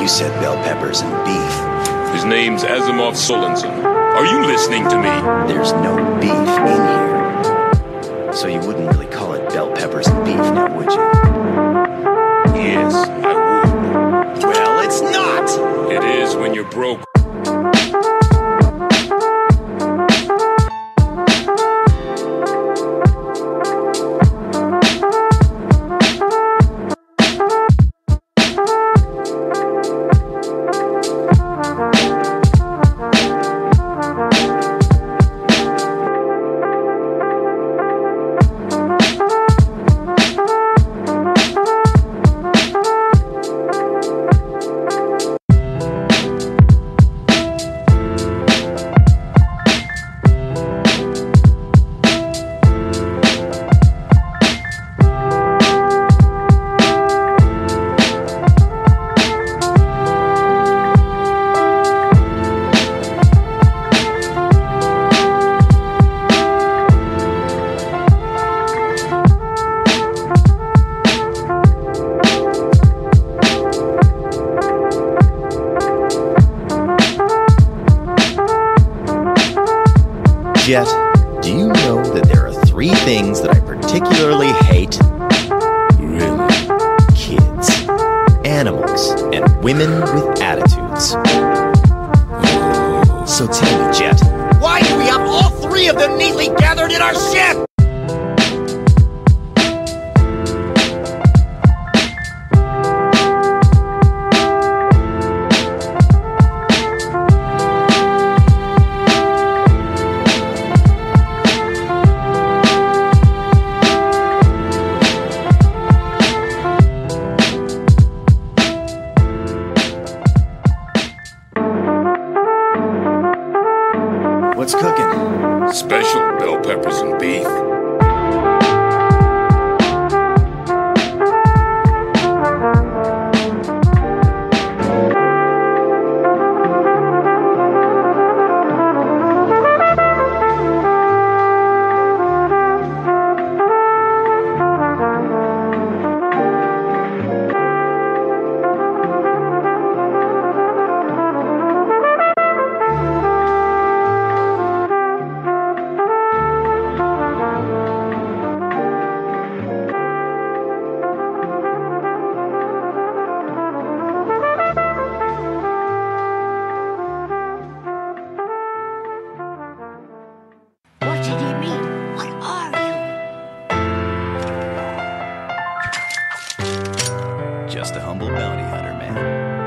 You said bell peppers and beef. His name's Asimov Solensan. Are you listening to me? There's no beef in here. So you wouldn't really call it bell peppers and beef now, would you? Yes, I would. Well, it's not! It is when you're broke. Jet, do you know that there are three things that I particularly hate? Really? Kids, animals, and women with attitudes. So tell me, Jet, why do we have all three of them neatly gathered in our ship? Special bell peppers and beef. Bounty hunter, man.